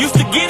used to get